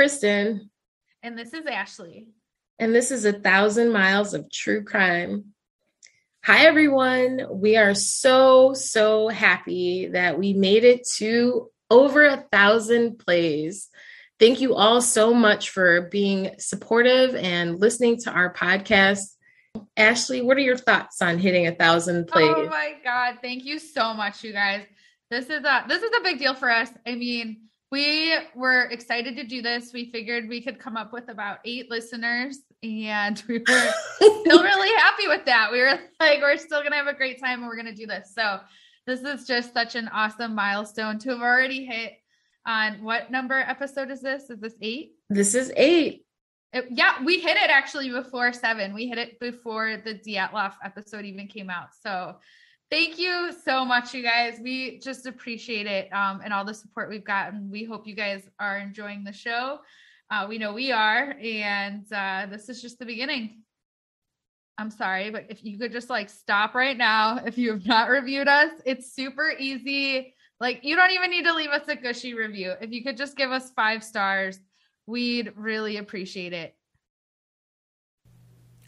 Kristin. And this is Ashley. And this is a thousand miles of true crime. Hi, everyone. We are so, so happy that we made it to over a thousand plays. Thank you all so much for being supportive and listening to our podcast. Ashley, what are your thoughts on hitting a thousand oh plays? Oh my God. Thank you so much, you guys. This is a this is a big deal for us. I mean, we were excited to do this. We figured we could come up with about eight listeners, and we were still really happy with that. We were like, we're still gonna have a great time, and we're gonna do this. So this is just such an awesome milestone to have already hit. On what number episode is this? Is this eight? This is eight. It, yeah, we hit it actually before seven. We hit it before the Dyatlov episode even came out. So thank you so much, you guys. We just appreciate it um, and all the support we've gotten. We hope you guys are enjoying the show. Uh, we know we are, and uh, this is just the beginning. I'm sorry, but if you could just like stop right now, if you have not reviewed us, it's super easy. Like, you don't even need to leave us a gushy review. If you could just give us five stars, we'd really appreciate it.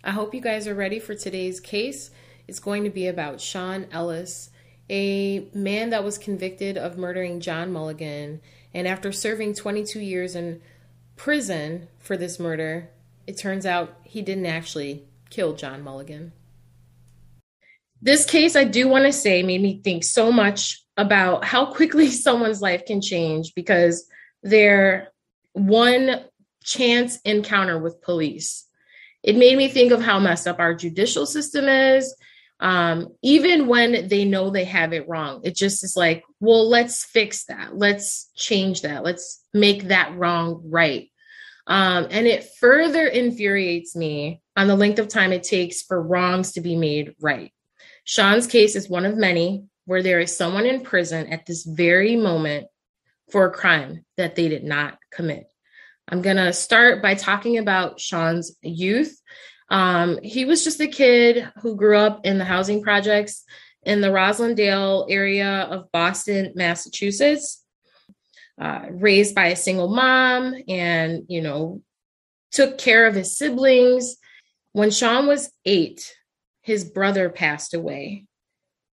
I hope you guys are ready for today's case. It's going to be about Sean Ellis, a man that was convicted of murdering John Mulligan. And after serving 22 years in prison for this murder, it turns out he didn't actually kill John Mulligan. This case, I do want to say, made me think so much about how quickly someone's life can change because their one chance encounter with police. It made me think of how messed up our judicial system is um, even when they know they have it wrong. It just is like, well, let's fix that. Let's change that. Let's make that wrong right. Um, and it further infuriates me on the length of time it takes for wrongs to be made right. Sean's case is one of many where there is someone in prison at this very moment for a crime that they did not commit. I'm going to start by talking about Sean's youth um, he was just a kid who grew up in the housing projects in the Roslindale area of Boston, Massachusetts, uh, raised by a single mom and, you know, took care of his siblings. When Sean was eight, his brother passed away.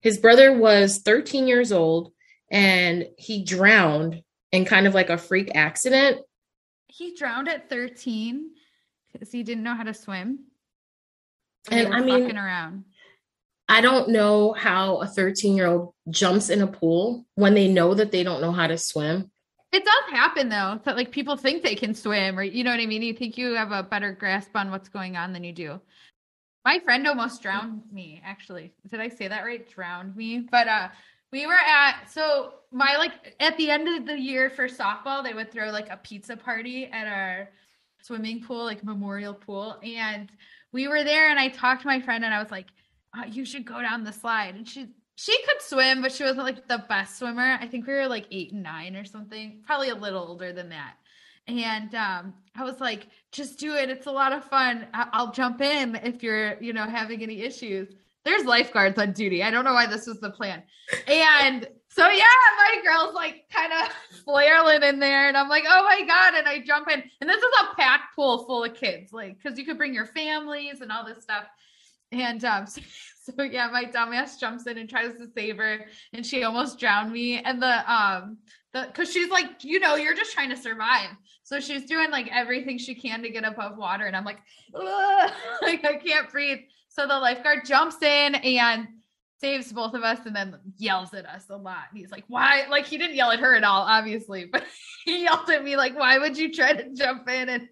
His brother was 13 years old and he drowned in kind of like a freak accident. He drowned at 13 because he didn't know how to swim and I mean, around. I don't know how a 13 year old jumps in a pool when they know that they don't know how to swim. It does happen though, that like people think they can swim, or you know what I mean? You think you have a better grasp on what's going on than you do. My friend almost drowned me, actually. Did I say that right? Drowned me. But uh we were at so my like at the end of the year for softball, they would throw like a pizza party at our swimming pool, like memorial pool. And we were there and I talked to my friend and I was like, oh, you should go down the slide. And she she could swim, but she wasn't like the best swimmer. I think we were like eight and nine or something, probably a little older than that. And um, I was like, just do it. It's a lot of fun. I- I'll jump in if you're, you know, having any issues. There's lifeguards on duty. I don't know why this was the plan. And so yeah, my girl's like kind of flailing in there, and I'm like, oh my god! And I jump in, and this is a pool full of kids, like because you could bring your families and all this stuff. And um, so, so yeah, my dumbass jumps in and tries to save her, and she almost drowned me. And the um, the because she's like, you know, you're just trying to survive. So she's doing like everything she can to get above water, and I'm like, like I can't breathe. So the lifeguard jumps in and saves both of us and then yells at us a lot. And he's like, why? Like, he didn't yell at her at all, obviously, but he yelled at me, like, why would you try to jump in? And,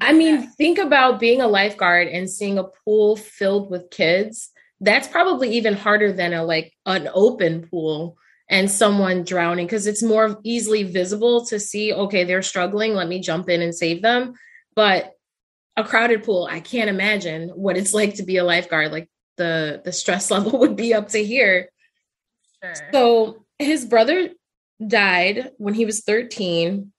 I mean, think about being a lifeguard and seeing a pool filled with kids. That's probably even harder than a like an open pool and someone drowning because it's more easily visible to see, okay, they're struggling. Let me jump in and save them. But a crowded pool, I can't imagine what it's like to be a lifeguard. Like the the stress level would be up to here. Sure. So his brother died when he was 13.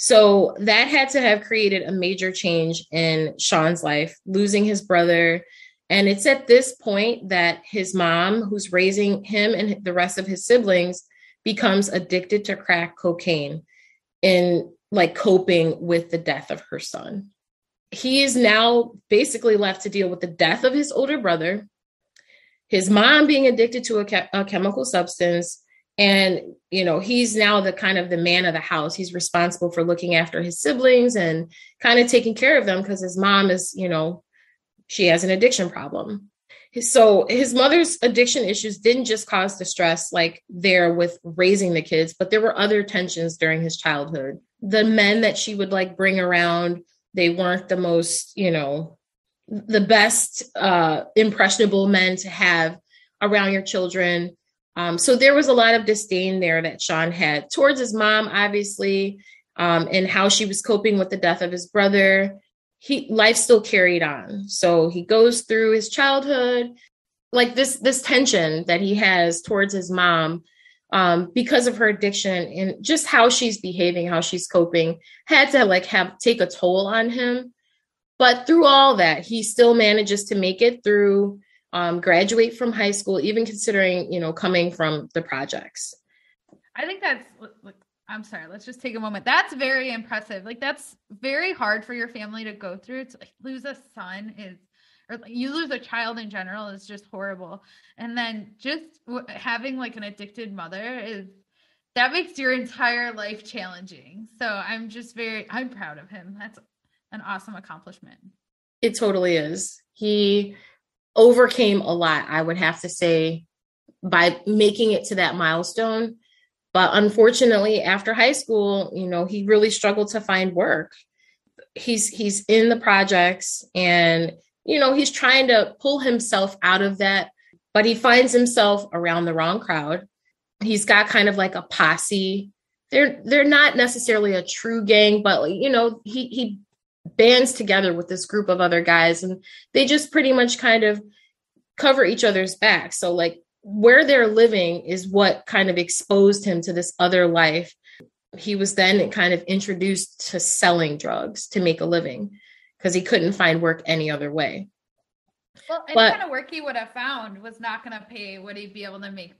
So that had to have created a major change in Sean's life, losing his brother. And it's at this point that his mom, who's raising him and the rest of his siblings, becomes addicted to crack cocaine. In like coping with the death of her son. He is now basically left to deal with the death of his older brother, his mom being addicted to a, a chemical substance, and you know he's now the kind of the man of the house. He's responsible for looking after his siblings and kind of taking care of them because his mom is you know she has an addiction problem. So his mother's addiction issues didn't just cause distress like there with raising the kids but there were other tensions during his childhood. The men that she would like bring around they weren't the most you know the best uh impressionable men to have around your children um, so there was a lot of disdain there that Sean had towards his mom, obviously, um, and how she was coping with the death of his brother. He life still carried on. So he goes through his childhood, like this this tension that he has towards his mom um, because of her addiction and just how she's behaving, how she's coping, had to like have take a toll on him. But through all that, he still manages to make it through um, graduate from high school, even considering, you know, coming from the projects. I think that's, I'm sorry, let's just take a moment. That's very impressive. Like, that's very hard for your family to go through. To like, lose a son is, or you lose a child in general is just horrible. And then just having like an addicted mother is, that makes your entire life challenging. So I'm just very, I'm proud of him. That's an awesome accomplishment. It totally is. He, overcame a lot, I would have to say, by making it to that milestone. But unfortunately, after high school, you know, he really struggled to find work. He's he's in the projects and you know, he's trying to pull himself out of that, but he finds himself around the wrong crowd. He's got kind of like a posse. They're they're not necessarily a true gang, but you know, he he bands together with this group of other guys and they just pretty much kind of cover each other's back. So like where they're living is what kind of exposed him to this other life. He was then kind of introduced to selling drugs to make a living because he couldn't find work any other way. Well, any but, kind of work he would have found was not going to pay what he'd be able to make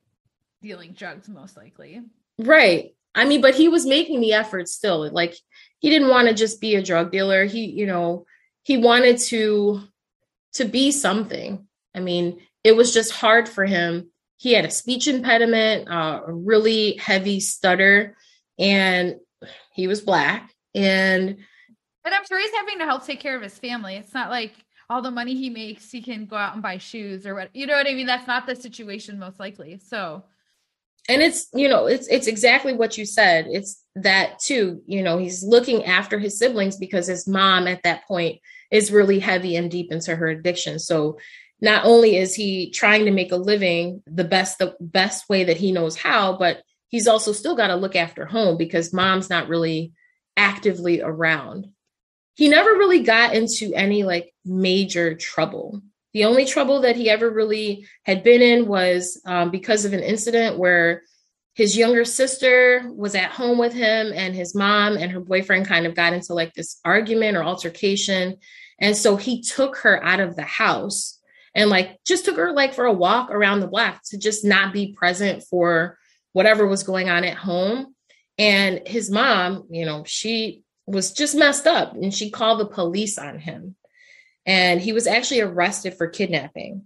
dealing drugs, most likely. Right. I mean, but he was making the effort still. Like he didn't want to just be a drug dealer. He, you know, he wanted to to be something. I mean, it was just hard for him. He had a speech impediment, uh, a really heavy stutter, and he was black. And and I'm sure he's having to help take care of his family. It's not like all the money he makes, he can go out and buy shoes or what. You know what I mean? That's not the situation, most likely. So and it's you know it's it's exactly what you said. It's that too you know he's looking after his siblings because his mom at that point is really heavy and deep into her addiction. So not only is he trying to make a living the best the best way that he knows how but he's also still got to look after home because mom's not really actively around. He never really got into any like major trouble the only trouble that he ever really had been in was um, because of an incident where his younger sister was at home with him and his mom and her boyfriend kind of got into like this argument or altercation. And so he took her out of the house and like just took her like for a walk around the block to just not be present for whatever was going on at home. And his mom you know she was just messed up and she called the police on him and he was actually arrested for kidnapping.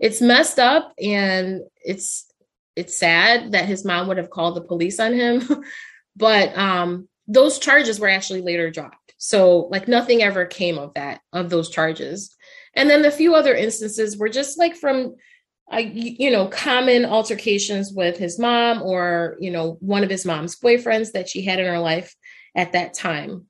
It's messed up and it's it's sad that his mom would have called the police on him, but um those charges were actually later dropped. So like nothing ever came of that of those charges. And then the few other instances were just like from uh, you know common altercations with his mom or you know one of his mom's boyfriends that she had in her life at that time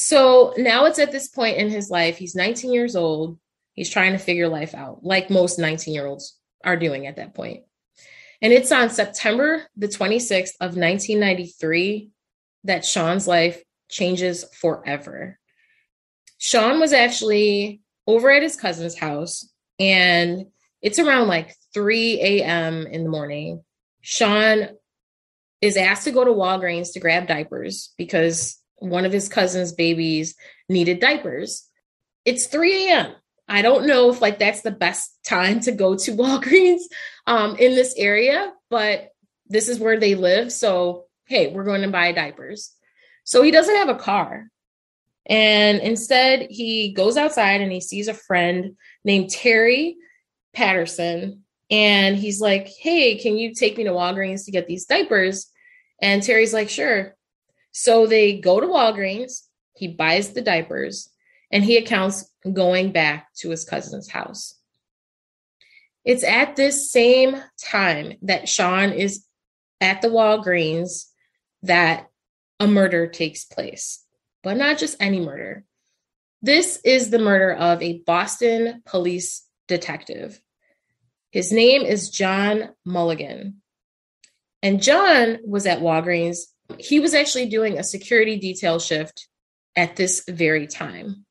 so now it's at this point in his life. He's 19 years old. He's trying to figure life out, like most 19 year olds are doing at that point. And it's on September the 26th of 1993 that Sean's life changes forever. Sean was actually over at his cousin's house, and it's around like 3 a.m. in the morning. Sean is asked to go to Walgreens to grab diapers because one of his cousin's babies needed diapers. It's 3 a.m. I don't know if like that's the best time to go to Walgreens um, in this area, but this is where they live. So, hey, we're going to buy diapers. So he doesn't have a car. And instead, he goes outside and he sees a friend named Terry Patterson. And he's like, Hey, can you take me to Walgreens to get these diapers? And Terry's like, Sure. So they go to Walgreens. He buys the diapers and he accounts going back to his cousin's house. It's at this same time that Sean is at the Walgreens that a murder takes place, but not just any murder. This is the murder of a Boston police detective. His name is John Mulligan. And John was at Walgreens. He was actually doing a security detail shift at this very time.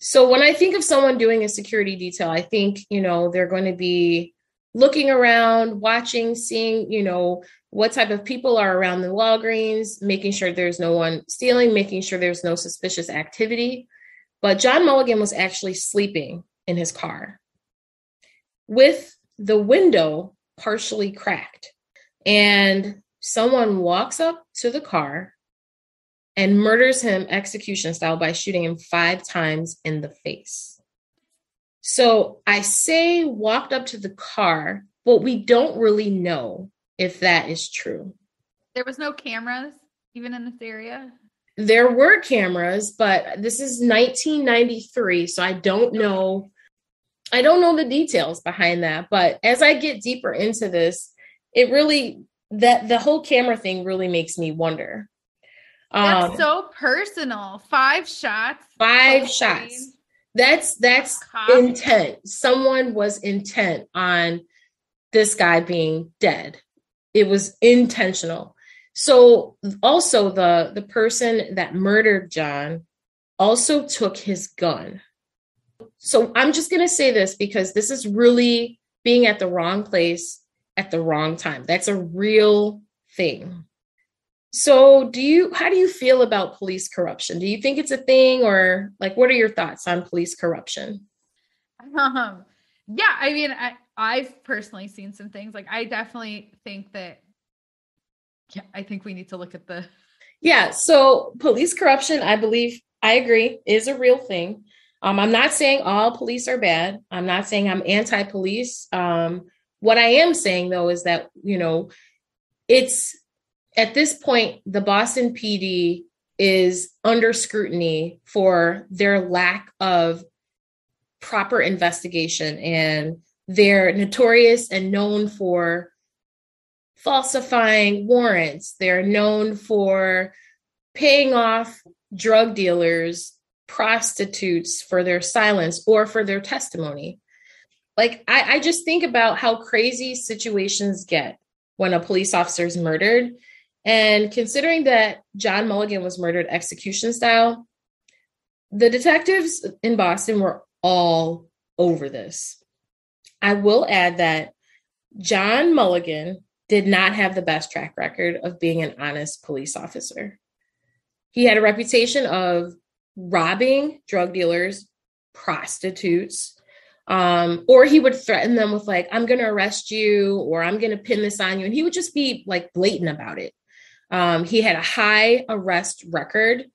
So when I think of someone doing a security detail, I think, you know, they're going to be looking around, watching, seeing, you know, what type of people are around the Walgreens, making sure there's no one stealing, making sure there's no suspicious activity. But John Mulligan was actually sleeping in his car with the window partially cracked. And someone walks up to the car and murders him execution style by shooting him five times in the face. So I say walked up to the car, but we don't really know if that is true. There was no cameras even in this area. There were cameras, but this is 1993, so I don't know I don't know the details behind that, but as I get deeper into this, it really that the whole camera thing really makes me wonder that's um, so personal. Five shots. Five shots. That's that's intent. Someone was intent on this guy being dead. It was intentional. So also the the person that murdered John also took his gun. So I'm just going to say this because this is really being at the wrong place at the wrong time. That's a real thing. So, do you how do you feel about police corruption? Do you think it's a thing or like what are your thoughts on police corruption? Um yeah, I mean I I've personally seen some things like I definitely think that yeah, I think we need to look at the Yeah, so police corruption, I believe I agree is a real thing. Um I'm not saying all police are bad. I'm not saying I'm anti-police. Um what I am saying though is that, you know, it's at this point, the Boston PD is under scrutiny for their lack of proper investigation and they're notorious and known for falsifying warrants. They're known for paying off drug dealers, prostitutes for their silence or for their testimony. Like, I, I just think about how crazy situations get when a police officer is murdered and considering that John Mulligan was murdered execution style, the detectives in Boston were all over this. I will add that John Mulligan did not have the best track record of being an honest police officer. He had a reputation of robbing drug dealers, prostitutes, um, or he would threaten them with, like, I'm going to arrest you or I'm going to pin this on you. And he would just be like blatant about it. Um, he had a high arrest record.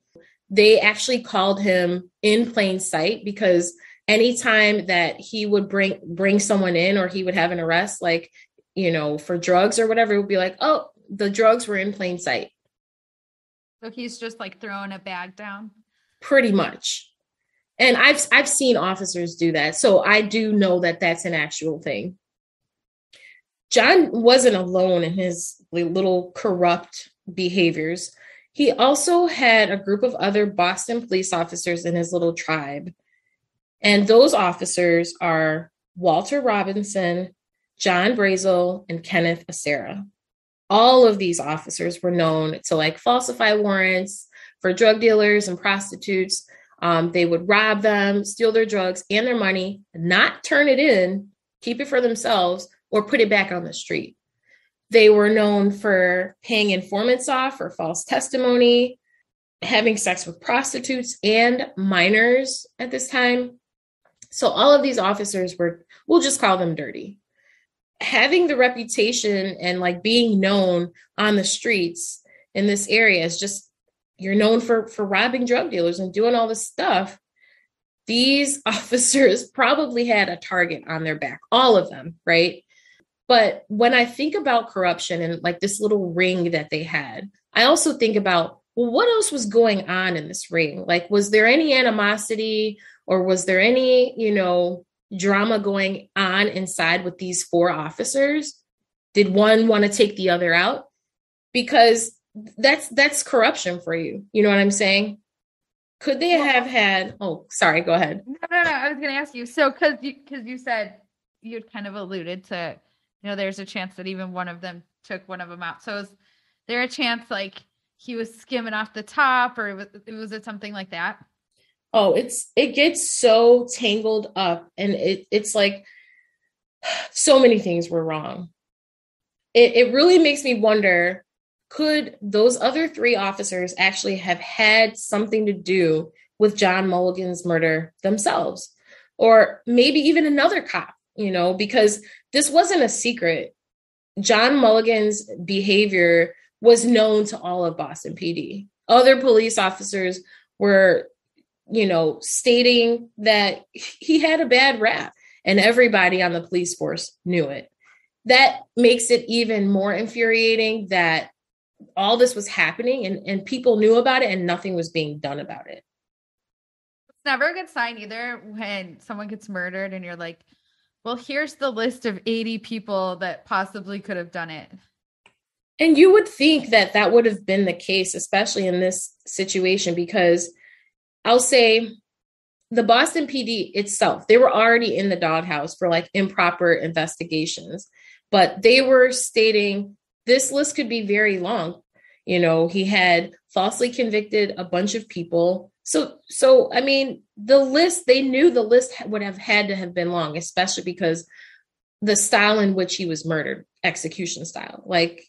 They actually called him in plain sight because anytime that he would bring bring someone in or he would have an arrest, like you know, for drugs or whatever, it would be like, oh, the drugs were in plain sight. So he's just like throwing a bag down. Pretty much. And I've I've seen officers do that. So I do know that that's an actual thing. John wasn't alone in his little corrupt behaviors. He also had a group of other Boston police officers in his little tribe. And those officers are Walter Robinson, John Brazil, and Kenneth Acerra. All of these officers were known to like falsify warrants for drug dealers and prostitutes. Um, they would rob them, steal their drugs and their money, not turn it in, keep it for themselves, or put it back on the street. They were known for paying informants off for false testimony, having sex with prostitutes and minors at this time. So all of these officers were, we'll just call them dirty. Having the reputation and like being known on the streets in this area is just you're known for for robbing drug dealers and doing all this stuff these officers probably had a target on their back all of them right? But when i think about corruption and like this little ring that they had i also think about well what else was going on in this ring? Like was there any animosity or was there any you know drama going on inside with these four officers? Did one want to take the other out? Because that's that's corruption for you. You know what I'm saying? Could they have had? Oh, sorry. Go ahead. No, no, no. I was going to ask you. So, because you because you said you'd kind of alluded to, you know, there's a chance that even one of them took one of them out. So, is there a chance like he was skimming off the top, or was, was it something like that? Oh, it's it gets so tangled up, and it it's like so many things were wrong. It it really makes me wonder could those other three officers actually have had something to do with John Mulligan's murder themselves? Or maybe even another cop, you know, because this wasn't a secret. John Mulligan's behavior was known to all of Boston PD. Other police officers were, you know, stating that he had a bad rap, and everybody on the police force knew it. That makes it even more infuriating that all this was happening and, and people knew about it and nothing was being done about it. It's never a good sign either when someone gets murdered and you're like, well, here's the list of 80 people that possibly could have done it. And you would think that that would have been the case, especially in this situation, because I'll say the Boston PD itself, they were already in the doghouse for like improper investigations, but they were stating this list could be very long. You know, he had falsely convicted a bunch of people. So, so I mean, the list they knew the list would have had to have been long, especially because the style in which he was murdered, execution style. Like,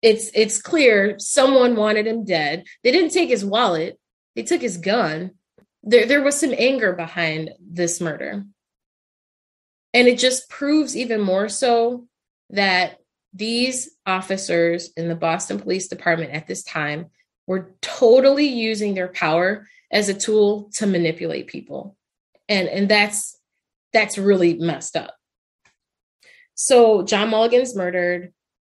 it's it's clear someone wanted him dead. They didn't take his wallet; they took his gun. There, there was some anger behind this murder, and it just proves even more so that these officers in the Boston Police Department at this time were totally using their power as a tool to manipulate people. And and that's that's really messed up. So John Mulligan's murdered.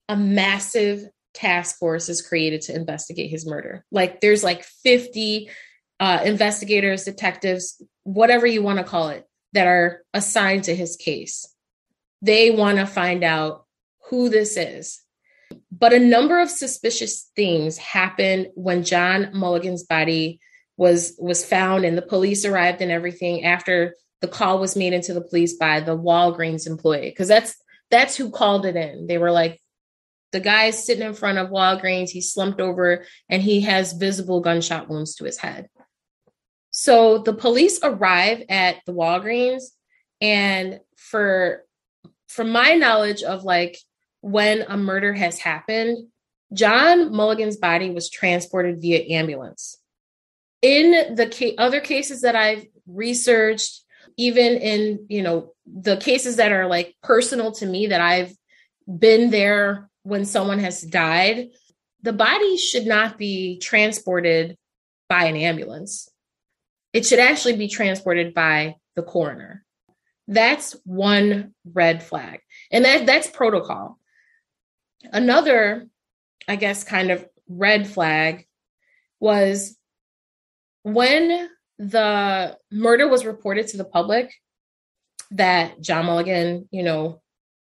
A massive task force is created to investigate his murder. Like there's like 50 uh, investigators, detectives, whatever you want to call it, that are assigned to his case. They want to find out who this is. But a number of suspicious things happened when John Mulligan's body was was found and the police arrived and everything after the call was made into the police by the Walgreens employee because that's that's who called it in. They were like the guy's sitting in front of Walgreens, he's slumped over and he has visible gunshot wounds to his head. So the police arrive at the Walgreens and for from my knowledge of like when a murder has happened, John Mulligan's body was transported via ambulance. In the ca- other cases that I've researched, even in, you know, the cases that are like personal to me that I've been there when someone has died, the body should not be transported by an ambulance. It should actually be transported by the coroner. That's one red flag. And that that's protocol. Another, I guess, kind of red flag was when the murder was reported to the public that John Mulligan, you know,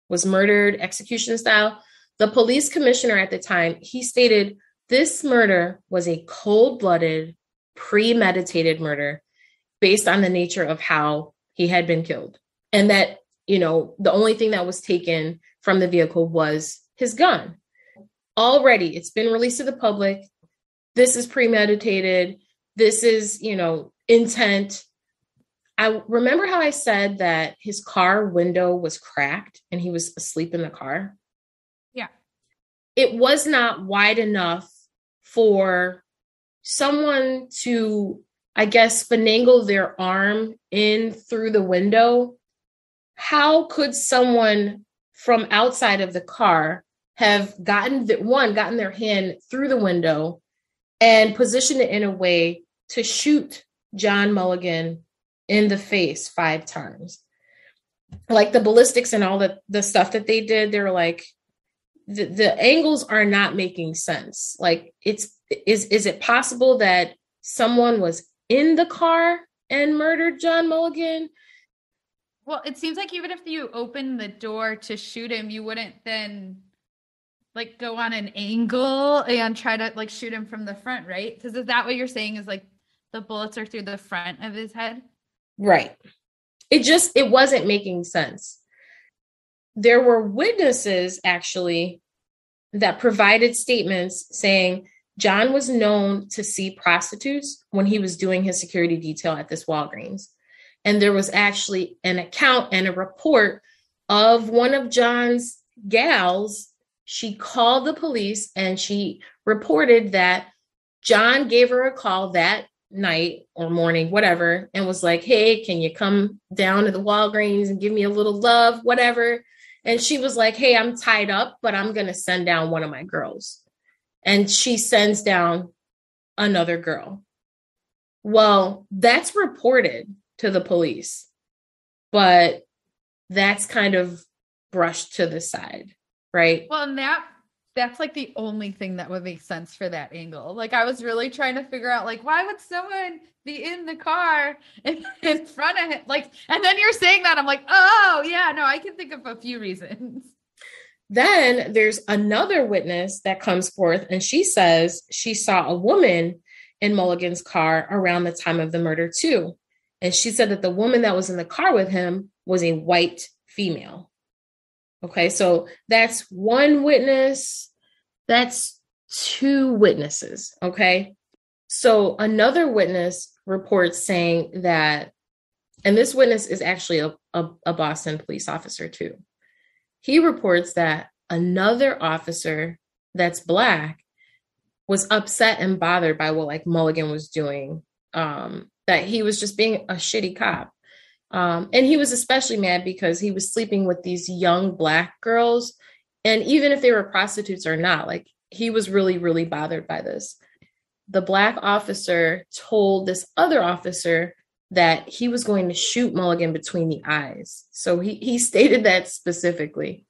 was murdered execution style. The police commissioner at the time, he stated this murder was a cold-blooded, premeditated murder based on the nature of how he had been killed. And that, you know, the only thing that was taken from the vehicle was his gun. Already, it's been released to the public. This is premeditated. This is, you know, intent. I remember how I said that his car window was cracked and he was asleep in the car. Yeah. It was not wide enough for someone to, I guess, finagle their arm in through the window. How could someone from outside of the car have gotten the one gotten their hand through the window and positioned it in a way to shoot John Mulligan in the face five times. Like the ballistics and all the, the stuff that they did, they were like, the, the angles are not making sense. Like it's is is it possible that someone was in the car and murdered John Mulligan? Well, it seems like even if you open the door to shoot him, you wouldn't then like go on an angle and try to like shoot him from the front, right? Because is that what you're saying is like the bullets are through the front of his head? Right. It just it wasn't making sense. There were witnesses actually that provided statements saying John was known to see prostitutes when he was doing his security detail at this Walgreens. And there was actually an account and a report of one of John's gals. She called the police and she reported that John gave her a call that night or morning, whatever, and was like, Hey, can you come down to the Walgreens and give me a little love, whatever? And she was like, Hey, I'm tied up, but I'm going to send down one of my girls. And she sends down another girl. Well, that's reported to the police, but that's kind of brushed to the side, right? Well, and that that's like the only thing that would make sense for that angle. Like I was really trying to figure out like why would someone be in the car in, in front of him? Like, and then you're saying that I'm like, oh yeah, no, I can think of a few reasons. Then there's another witness that comes forth, and she says she saw a woman in Mulligan's car around the time of the murder, too. And she said that the woman that was in the car with him was a white female. Okay, so that's one witness, that's two witnesses. Okay, so another witness reports saying that, and this witness is actually a, a, a Boston police officer too. He reports that another officer that's black was upset and bothered by what like Mulligan was doing. Um, that he was just being a shitty cop. Um, and he was especially mad because he was sleeping with these young black girls. And even if they were prostitutes or not, like he was really, really bothered by this. The black officer told this other officer that he was going to shoot Mulligan between the eyes. So he, he stated that specifically.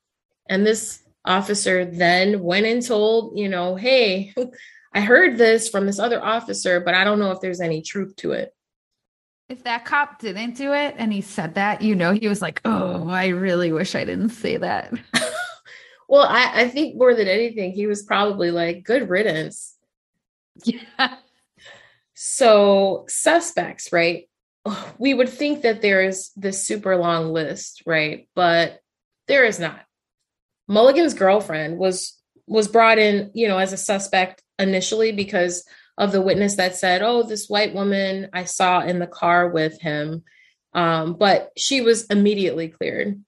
And this officer then went and told, you know, hey, I heard this from this other officer, but I don't know if there's any truth to it if that cop didn't do it and he said that, you know, he was like, oh, I really wish I didn't say that. well, I, I think more than anything, he was probably like, good riddance. Yeah. So, suspects, right? We would think that there is this super long list, right? But there is not. Mulligan's girlfriend was was brought in, you know, as a suspect initially because of the witness that said, Oh, this white woman I saw in the car with him. Um, but she was immediately cleared.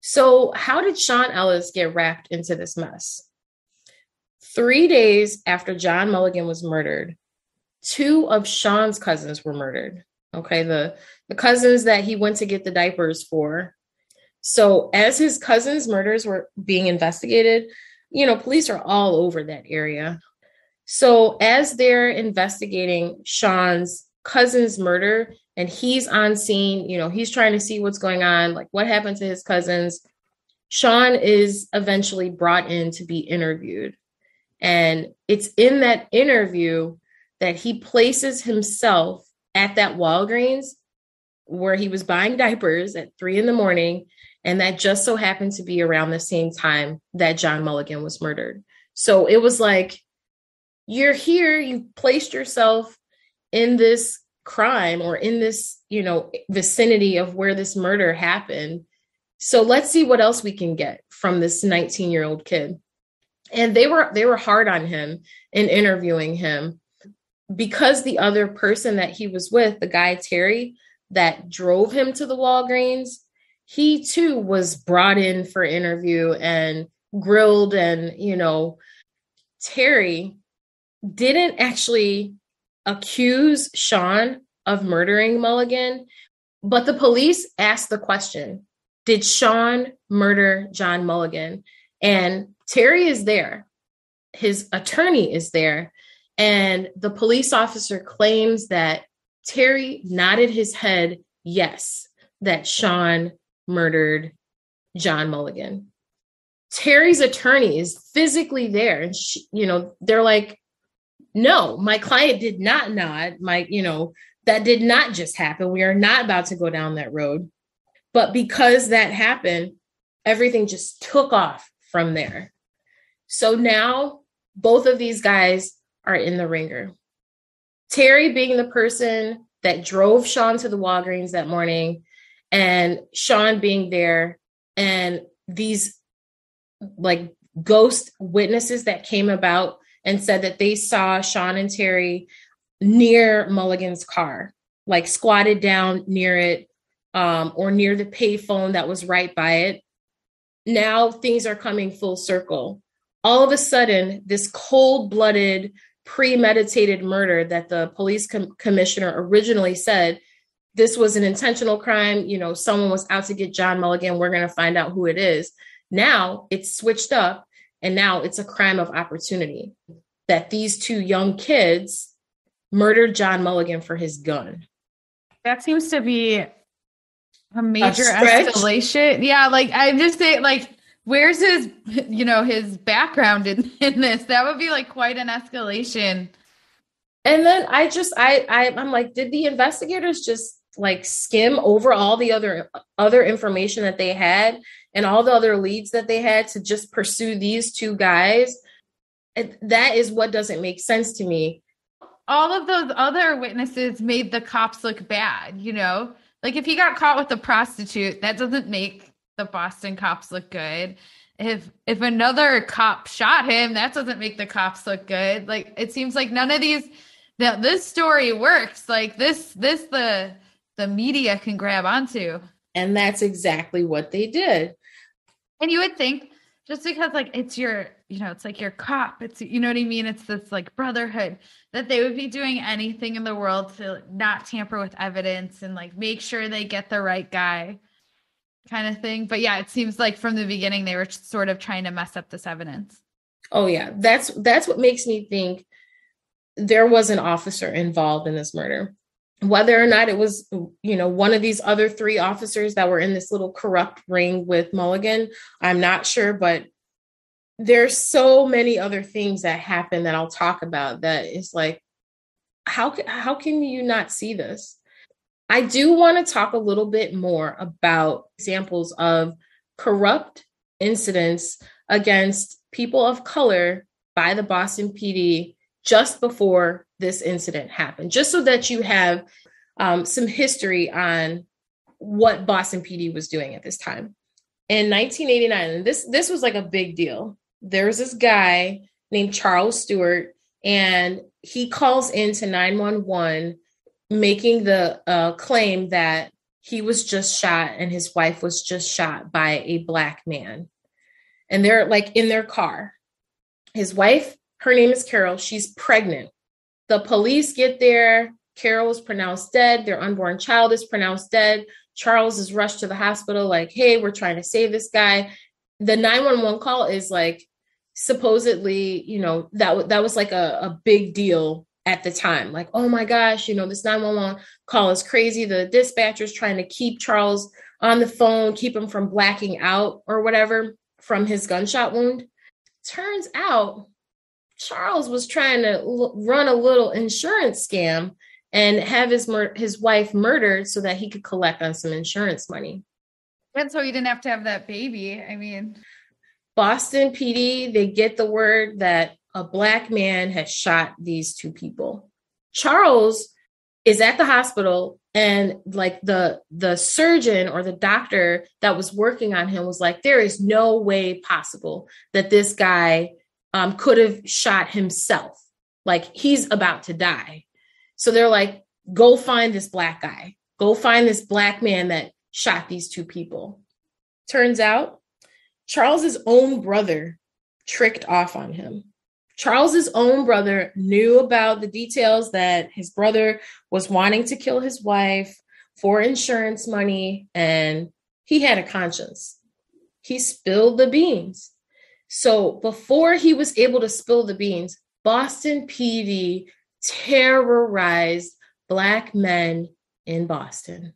So, how did Sean Ellis get wrapped into this mess? Three days after John Mulligan was murdered, two of Sean's cousins were murdered. Okay, the, the cousins that he went to get the diapers for. So, as his cousins' murders were being investigated, you know, police are all over that area. So as they're investigating Sean's cousin's murder and he's on scene, you know, he's trying to see what's going on, like what happened to his cousins. Sean is eventually brought in to be interviewed. And it's in that interview that he places himself at that Walgreens where he was buying diapers at three in the morning. And that just so happened to be around the same time that John Mulligan was murdered. So it was like you're here, you've placed yourself in this crime or in this, you know, vicinity of where this murder happened. So let's see what else we can get from this 19 year old kid. And they were they were hard on him in interviewing him because the other person that he was with, the guy Terry that drove him to the Walgreens, he too was brought in for interview and grilled and you know Terry didn't actually accuse Sean of murdering Mulligan, but the police asked the question Did Sean murder John Mulligan? And Terry is there, his attorney is there, And the police officer claims that Terry nodded his head yes, that Sean murdered John Mulligan. Terry's attorney is physically there. And, she, you know, they're like, no, my client did not nod. My, you know, that did not just happen. We are not about to go down that road. But because that happened, everything just took off from there. So now both of these guys are in the ringer. Terry being the person that drove Sean to the Walgreens that morning, and Sean being there, and these like ghost witnesses that came about and said that they saw Sean and Terry near Mulligan's car, like squatted down near it um, or near the payphone that was right by it. Now things are coming full circle. All of a sudden, this cold blooded, premeditated murder that the police com- commissioner originally said this was an intentional crime. You know, someone was out to get John Mulligan. We're going to find out who it is. Now it's switched up, and now it's a crime of opportunity that these two young kids murdered John Mulligan for his gun. That seems to be a major a escalation. Yeah, like I'm just saying, like, where's his, you know, his background in, in this? That would be like quite an escalation. And then I just, I, I, I'm like, did the investigators just like skim over all the other other information that they had and all the other leads that they had to just pursue these two guys? that is what doesn't make sense to me all of those other witnesses made the cops look bad, you know? Like if he got caught with a prostitute, that doesn't make the Boston cops look good. If if another cop shot him, that doesn't make the cops look good. Like it seems like none of these that this story works. Like this this the the media can grab onto. And that's exactly what they did. And you would think just because like it's your you know it's like your cop it's you know what i mean? It's this like brotherhood that they would be doing anything in the world to not tamper with evidence and like make sure they get the right guy kind of thing. But yeah it seems like from the beginning they were sort of trying to mess up this evidence. Oh yeah. That's that's what makes me think there was an officer involved in this murder whether or not it was you know one of these other three officers that were in this little corrupt ring with mulligan i'm not sure but there's so many other things that happen that i'll talk about that is like how how can you not see this? I do want to talk a little bit more about examples of corrupt incidents against people of color by the boston pd just before this incident happened, just so that you have um, some history on what Boston PD was doing at this time. In 1989, and this this was like a big deal. There was this guy named Charles Stuart, and he calls into 911 making the uh, claim that he was just shot and his wife was just shot by a black man. And they're like in their car. His wife, her name is Carol, she's pregnant the police get there. Carol is pronounced dead. Their unborn child is pronounced dead. Charles is rushed to the hospital, like, hey, we're trying to save this guy. The 911 call is like supposedly, you know, that, that was like a, a big deal at the time. Like, oh my gosh, you know, this 911 call is crazy. The dispatcher's trying to keep Charles on the phone, keep him from blacking out or whatever from his gunshot wound. Turns out Charles was trying to l- run a little insurance scam and have his mur- his wife murdered so that he could collect on some insurance money. And so he didn't have to have that baby. I mean, Boston PD, they get the word that a black man has shot these two people. Charles is at the hospital and like the the surgeon or the doctor that was working on him was like there is no way possible that this guy um, could have shot himself. Like he's about to die. So they're like, go find this black guy. Go find this black man that shot these two people. Turns out Charles's own brother tricked off on him. Charles's own brother knew about the details that his brother was wanting to kill his wife for insurance money and he had a conscience. He spilled the beans. So before he was able to spill the beans, Boston PD terrorized Black men in Boston.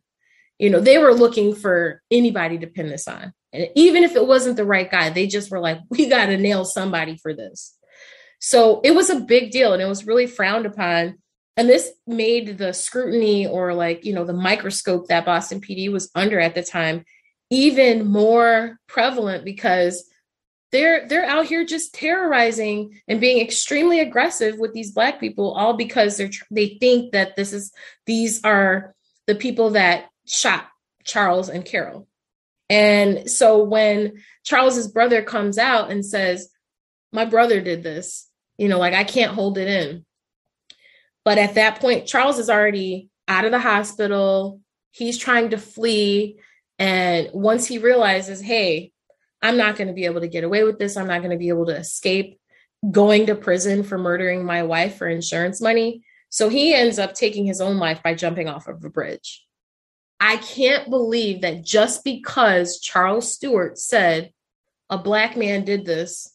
You know, they were looking for anybody to pin this on. And even if it wasn't the right guy, they just were like, we got to nail somebody for this. So it was a big deal and it was really frowned upon. And this made the scrutiny or like, you know, the microscope that Boston PD was under at the time even more prevalent because they're they're out here just terrorizing and being extremely aggressive with these black people all because they're they think that this is these are the people that shot Charles and Carol. And so when Charles's brother comes out and says, "My brother did this," you know, like I can't hold it in. But at that point, Charles is already out of the hospital. He's trying to flee. And once he realizes, hey, I'm not going to be able to get away with this, I'm not going to be able to escape going to prison for murdering my wife for insurance money. So he ends up taking his own life by jumping off of a bridge. I can't believe that just because Charles Stuart said a black man did this,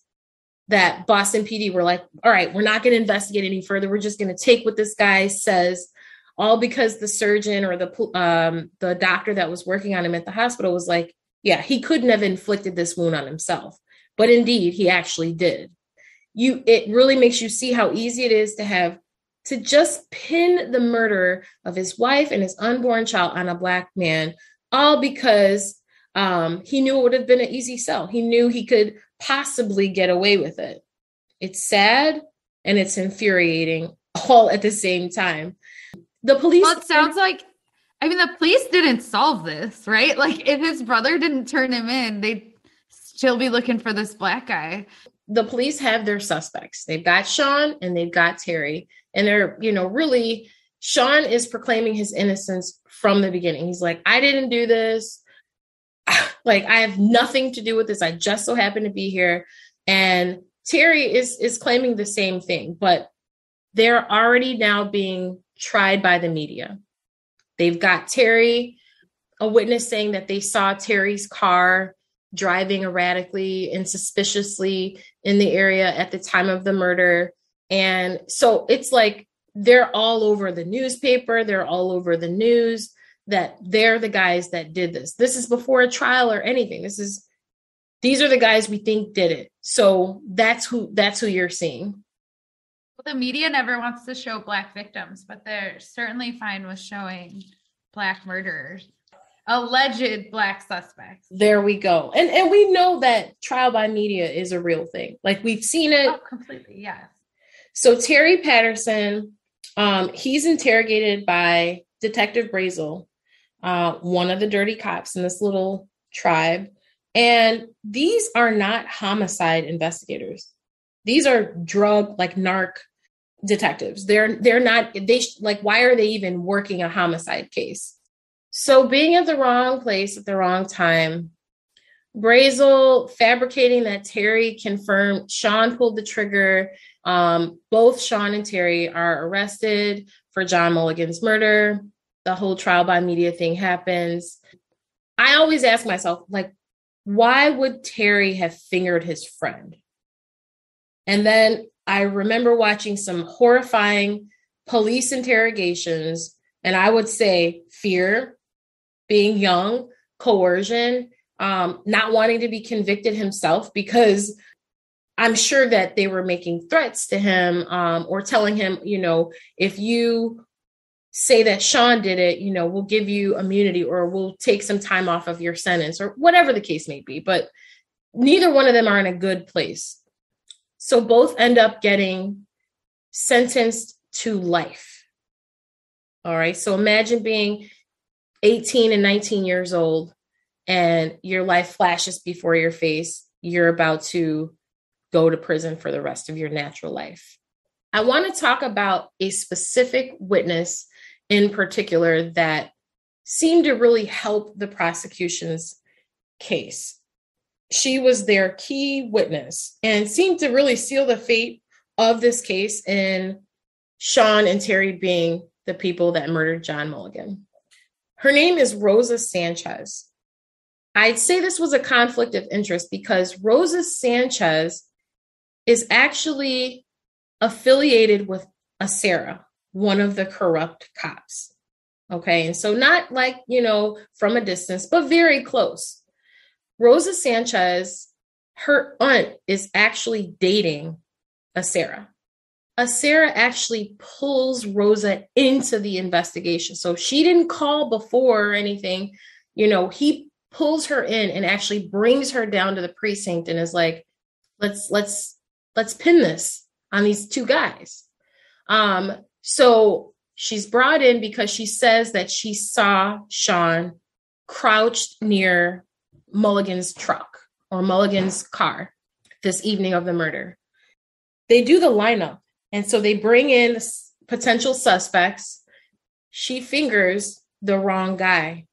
that Boston PD were like, all right, we're not going to investigate any further. We're just going to take what this guy says all because the surgeon or the um, the doctor that was working on him at the hospital was like, yeah, he couldn't have inflicted this wound on himself, but indeed he actually did. You, it really makes you see how easy it is to have to just pin the murder of his wife and his unborn child on a black man, all because um, he knew it would have been an easy sell. He knew he could possibly get away with it. It's sad and it's infuriating all at the same time the police. Well, it sounds like, I mean, the police didn't solve this, right? Like, if his brother didn't turn him in, they'd still be looking for this black guy. The police have their suspects. They've got Sean and they've got Terry. And they're, you know, really, Sean is proclaiming his innocence from the beginning. He's like, I didn't do this. like, I have nothing to do with this. I just so happen to be here. And Terry is is claiming the same thing, but they're already now being tried by the media. They've got Terry, a witness saying that they saw Terry's car driving erratically and suspiciously in the area at the time of the murder. And so it's like they're all over the newspaper, they're all over the news that they're the guys that did this. This is before a trial or anything. This is these are the guys we think did it. So that's who that's who you're seeing the media never wants to show black victims, but they're certainly fine with showing black murderers, alleged black suspects. There we go. And and we know that trial by media is a real thing. Like we've seen it oh, completely. Yes. So Terry Patterson, um, he's interrogated by Detective Brazil, uh, one of the dirty cops in this little tribe. And these are not homicide investigators. These are drug, like narc detectives. They're they're not they like why are they even working a homicide case? So being at the wrong place at the wrong time, Brazil fabricating that Terry confirmed Sean pulled the trigger. Um, both Sean and Terry are arrested for John Mulligan's murder. The whole trial by media thing happens. I always ask myself, like, why would Terry have fingered his friend? And then I remember watching some horrifying police interrogations, and I would say fear, being young, coercion, um, not wanting to be convicted himself because I'm sure that they were making threats to him um, or telling him, you know, if you say that Sean did it, you know, we'll give you immunity or we'll take some time off of your sentence or whatever the case may be. But neither one of them are in a good place. So both end up getting sentenced to life. All right. So imagine being 18 and 19 years old and your life flashes before your face. You're about to go to prison for the rest of your natural life. I want to talk about a specific witness in particular that seemed to really help the prosecution's case she was their key witness and seemed to really seal the fate of this case in Sean and Terry being the people that murdered John Mulligan. Her name is Rosa Sanchez. I'd say this was a conflict of interest because Rosa Sanchez is actually affiliated with Acerra, one of the corrupt cops. Okay. And so not like, you know, from a distance, but very close. Rosa Sanchez, her aunt is actually dating Acerra. A Sarah actually pulls Rosa into the investigation. So she didn't call before or anything. You know, he pulls her in and actually brings her down to the precinct and is like, let's let's let's pin this on these two guys. Um, so she's brought in because she says that she saw Sean crouched near Mulligan's truck or Mulligan's car this evening of the murder. They do the lineup, and so they bring in potential suspects. She fingers the wrong guy.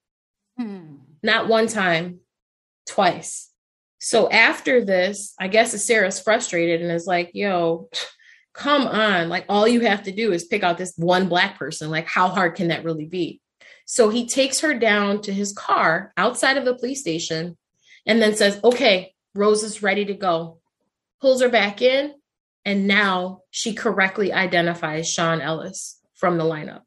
Hmm. Not one time, twice. So after this, I guess Sarah's frustrated and is like, yo, come on. Like, all you have to do is pick out this one black person. Like, how hard can that really be? So he takes her down to his car outside of the police station and then says, okay, Rose is ready to go. Pulls her back in. And now she correctly identifies Sean Ellis from the lineup.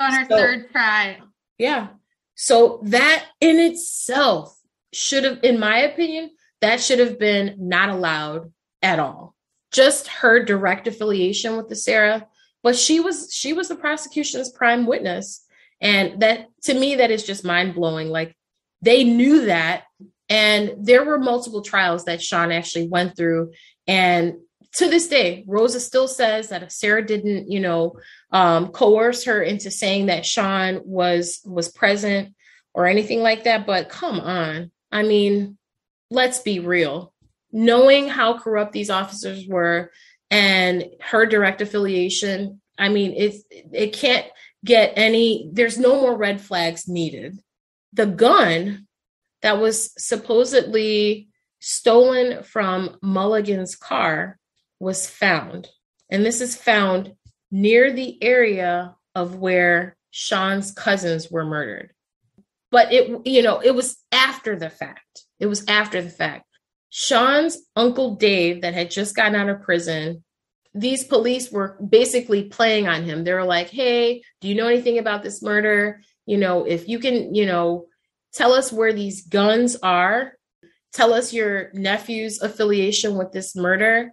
On her so, third try. Yeah. So that in itself should have, in my opinion, that should have been not allowed at all. Just her direct affiliation with the Sarah, but she was she was the prosecution's prime witness, and that to me that is just mind blowing. Like they knew that, and there were multiple trials that Sean actually went through, and to this day, Rosa still says that if Sarah didn't, you know, um, coerce her into saying that Sean was was present or anything like that. But come on, I mean, let's be real. Knowing how corrupt these officers were and her direct affiliation, I mean, it's it can't get any there's no more red flags needed. The gun that was supposedly stolen from Mulligan's car was found. And this is found near the area of where Sean's cousins were murdered but it you know it was after the fact it was after the fact sean's uncle dave that had just gotten out of prison these police were basically playing on him. They were like hey do you know anything about this murder? You know if you can you know tell us where these guns are. Tell us your nephew's affiliation with this murder.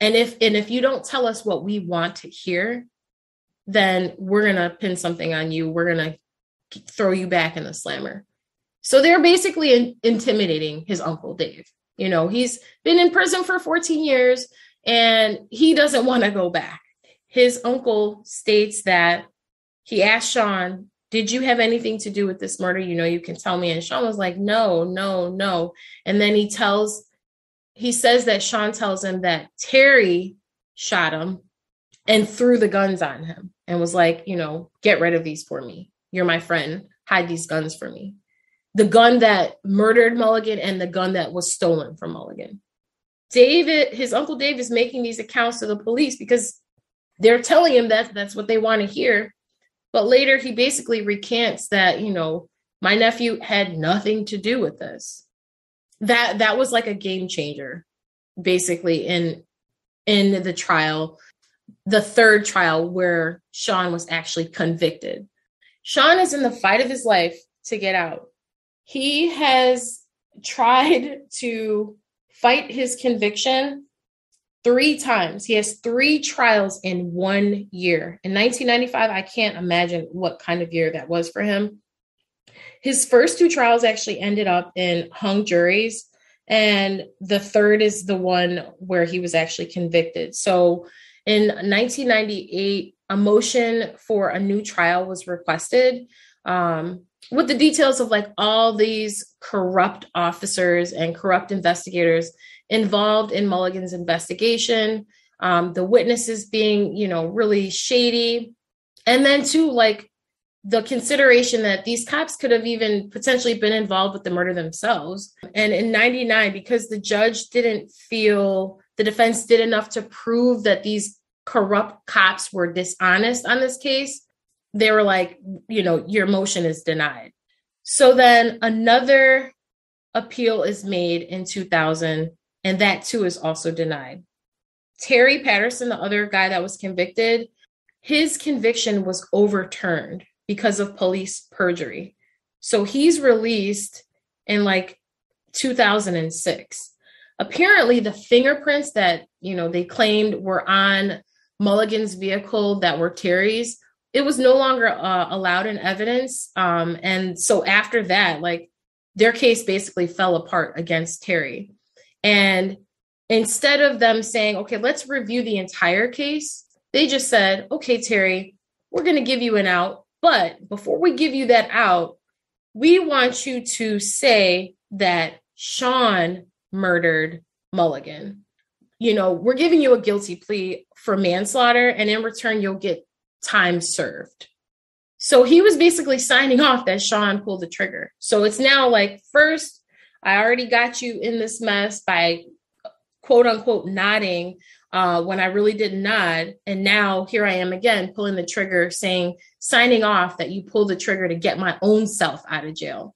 And if and if you don't tell us what we want to hear then we're to pin something on you. We're to throw you back in the slammer. So they're basically in, intimidating his uncle Dave. You know, he's been in prison for 14 years and he doesn't want to go back. His uncle states that he asked Sean, Did you have anything to do with this murder? You know, you can tell me. And Sean was like, No, no, no. And then he tells, he says that Sean tells him that Terry shot him and threw the guns on him and was like, You know, get rid of these for me. You're my friend. Hide these guns for me. The gun that murdered Mulligan and the gun that was stolen from Mulligan. David, his uncle Dave is making these accounts to the police because they're telling him that that's what they want to hear. But later he basically recants that, you know, my nephew had nothing to do with this. That that was like a game changer, basically, in in the trial, the third trial where Sean was actually convicted. Sean is in the fight of his life to get out. He has tried to fight his conviction three times. He has three trials in one year. In 1995, I can't imagine what kind of year that was for him. His first two trials actually ended up in hung juries, and the third is the one where he was actually convicted. So in 1998, a motion for a new trial was requested um, with the details of like all these corrupt officers and corrupt investigators involved in Mulligan's investigation, um, the witnesses being, you know, really shady. And then, too, like the consideration that these cops could have even potentially been involved with the murder themselves. And in 99, because the judge didn't feel the defense did enough to prove that these corrupt cops were dishonest on this case, they were like, you know, your motion is denied. So then another appeal is made in 2000, and that too is also denied. Terry Patterson, the other guy that was convicted, his conviction was overturned because of police perjury. So he's released in like 2006. Apparently, the fingerprints that you know they claimed were on Mulligan's vehicle that were Terry's, it was no longer uh, allowed in evidence. Um, and so after that, like their case basically fell apart against Terry. And instead of them saying, okay, let's review the entire case, they just said, okay, Terry, we're going to give you an out. But before we give you that out, we want you to say that Sean murdered Mulligan. You know, we're giving you a guilty plea for manslaughter, and in return, you'll get time served. So he was basically signing off that Sean pulled the trigger. So it's now like, first, I already got you in this mess by quote unquote nodding uh, when I really didn't nod. And now here I am again pulling the trigger, saying, signing off that you pulled the trigger to get my own self out of jail.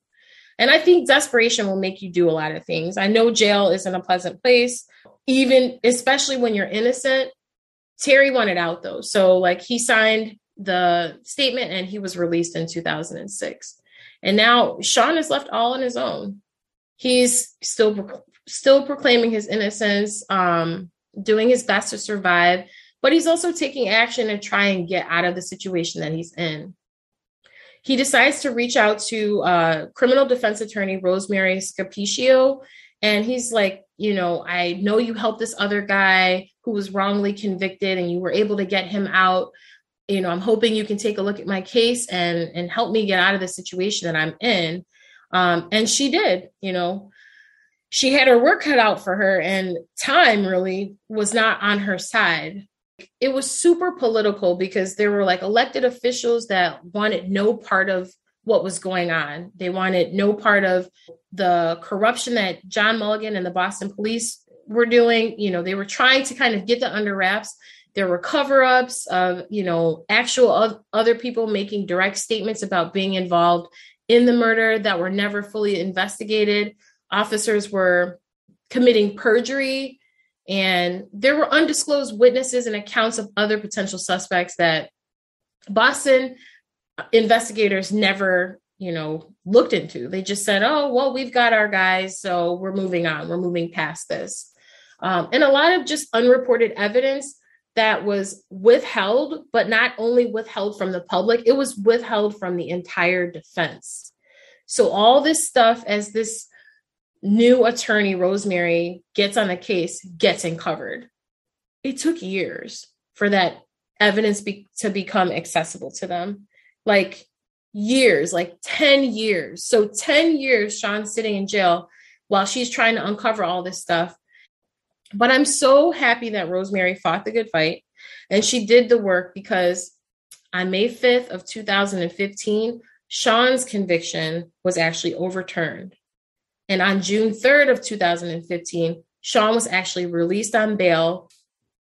And I think desperation will make you do a lot of things. I know jail isn't a pleasant place, even especially when you're innocent. Terry wanted out though. So, like, he signed the statement and he was released in 2006. And now Sean is left all on his own. He's still still proclaiming his innocence, um, doing his best to survive, but he's also taking action to try and get out of the situation that he's in. He decides to reach out to uh, criminal defense attorney Rosemary Scapicchio, and he's like, you know, I know you helped this other guy who was wrongly convicted, and you were able to get him out. You know, I'm hoping you can take a look at my case and and help me get out of the situation that I'm in. Um, and she did. You know, she had her work cut out for her and time really was not on her side it was super political because there were like elected officials that wanted no part of what was going on. They wanted no part of the corruption that john mulligan and the boston police were doing. You know they were trying to kind of get the under wraps. There were cover-ups of you know actual other people making direct statements about being involved in the murder that were never fully investigated. Officers were committing perjury and there were undisclosed witnesses and accounts of other potential suspects that Boston investigators never, you know, looked into. They just said, "Oh, well, we've got our guys, so we're moving on. We're moving past this." Um, and a lot of just unreported evidence that was withheld, but not only withheld from the public, it was withheld from the entire defense. So all this stuff, as this new attorney Rosemary gets on the case gets uncovered. It took years for that evidence be- to become accessible to them. Like years, like 10 years. So 10 years Sean's sitting in jail while she's trying to uncover all this stuff. But I'm so happy that Rosemary fought the good fight and she did the work because on May 5th of 2015, Sean's conviction was actually overturned. And on June 3rd of 2015, Sean was actually released on bail.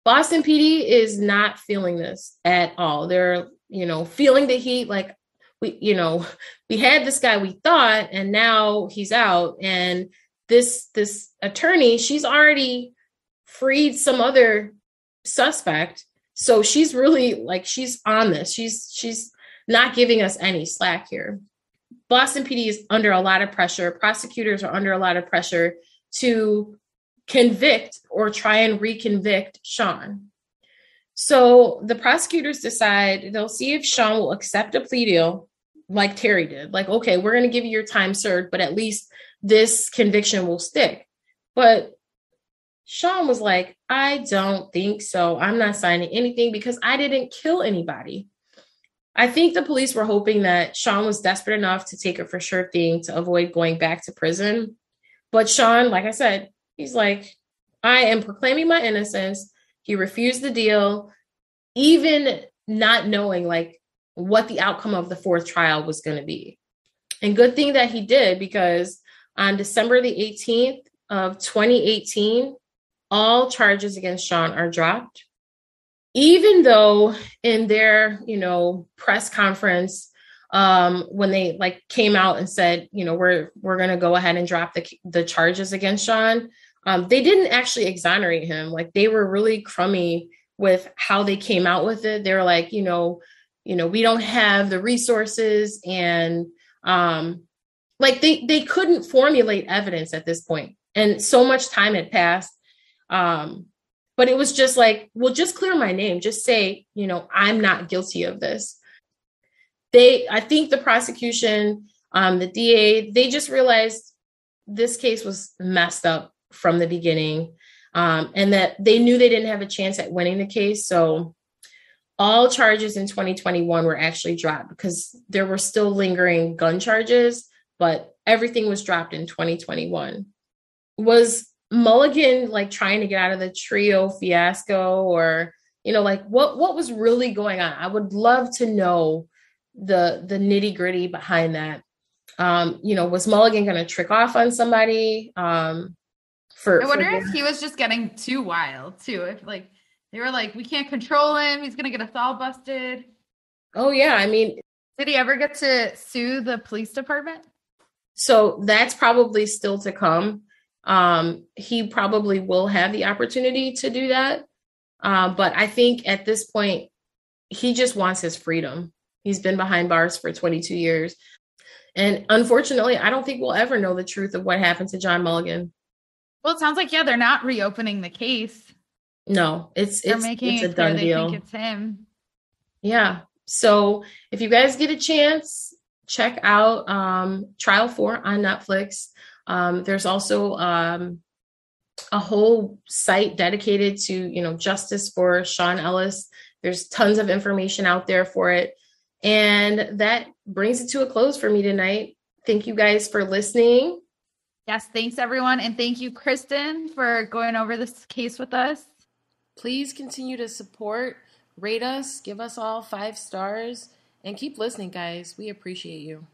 Boston PD is not feeling this at all. They're, you know, feeling the heat like we, you know, we had this guy we thought and now he's out and this this attorney, she's already freed some other suspect. So she's really like she's on this. She's she's not giving us any slack here. Boston PD is under a lot of pressure. Prosecutors are under a lot of pressure to convict or try and reconvict Sean. So the prosecutors decide they'll see if Sean will accept a plea deal like Terry did. Like, okay, we're going to give you your time served, but at least this conviction will stick. But Sean was like, I don't think so. I'm not signing anything because I didn't kill anybody. I think the police were hoping that Sean was desperate enough to take a for sure thing to avoid going back to prison. But Sean, like I said, he's like, I am proclaiming my innocence. He refused the deal, even not knowing like what the outcome of the fourth trial was going to be. And good thing that he did because on December the 18th of 2018, all charges against Sean are dropped even though in their you know press conference um when they like came out and said you know we're we're going to go ahead and drop the the charges against Sean um, they didn't actually exonerate him. Like they were really crummy with how they came out with it. They were like, you know, you know, we don't have the resources and um like they they couldn't formulate evidence at this point. And so much time had passed. Um, but it was just like, well, just clear my name. Just say, you know, I'm not guilty of this. They, I think the prosecution, um, the DA, they just realized this case was messed up from the beginning um, and that they knew they didn't have a chance at winning the case. So all charges in 2021 were actually dropped because there were still lingering gun charges, but everything was dropped in 2021. Was Mulligan like trying to get out of the trio fiasco or you know like what what was really going on? I would love to know the the nitty gritty behind that. Um, you know, was Mulligan going to trick off on somebody? Um, for I wonder for if he was just getting too wild too. If like they were like, we can't control him, he's gonna get us all busted. Oh yeah, I mean, did he ever get to sue the police department? So that's probably still to come. Um, he probably will have the opportunity to do that. Uh, but I think at this point, he just wants his freedom. He's been behind bars for 22 years. And unfortunately, I don't think we'll ever know the truth of what happened to John Mulligan. Well, it sounds like yeah, they're not reopening the case. No, it's they're it's, making it's a done they deal. Think it's him. Yeah. So if you guys get a chance, check out um, Trial Four on Netflix. Um, there's also um, a whole site dedicated to you know justice for Sean Ellis. There's tons of information out there for it. And that brings it to a close for me tonight. Thank you guys for listening. Yes, thanks everyone. And thank you, Kristin, for going over this case with us. Please continue to support, rate us, give us all five stars, and keep listening, guys. We appreciate you.